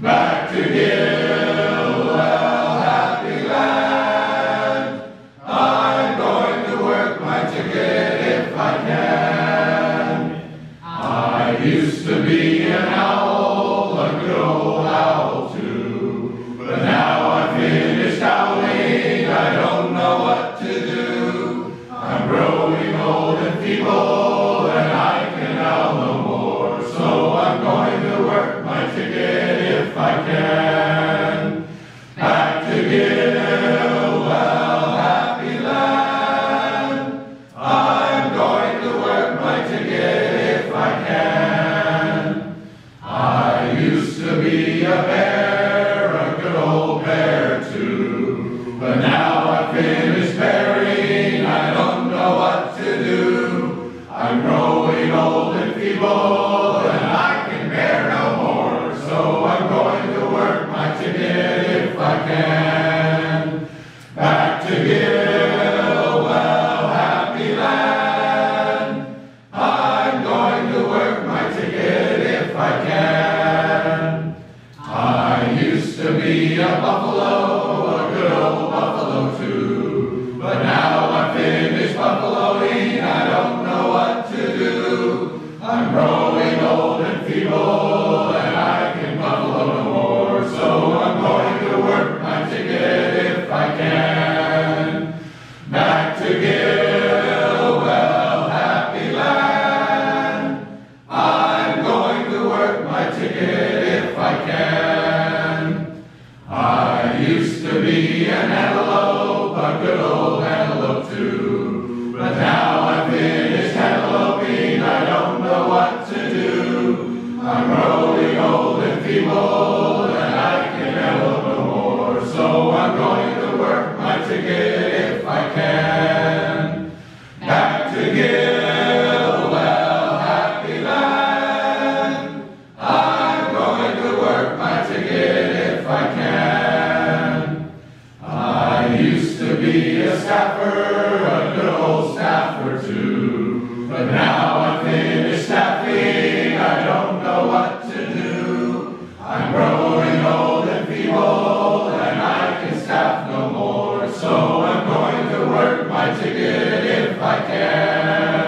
back to Gilwell, happy land. I'm going to work my ticket if I can. I used to be an owl, a good old owl too, but now I'm finished owling, I don't know what to do. I'm growing old and feeble, and I can owl no more, so I'm going to work my ticket I. a buffalo, a good old buffalo too. But now I'm finished buffaloing, I don't know what to do. I'm growing old and feeble, be a staffer, a good old staffer too. But now try to give if I can.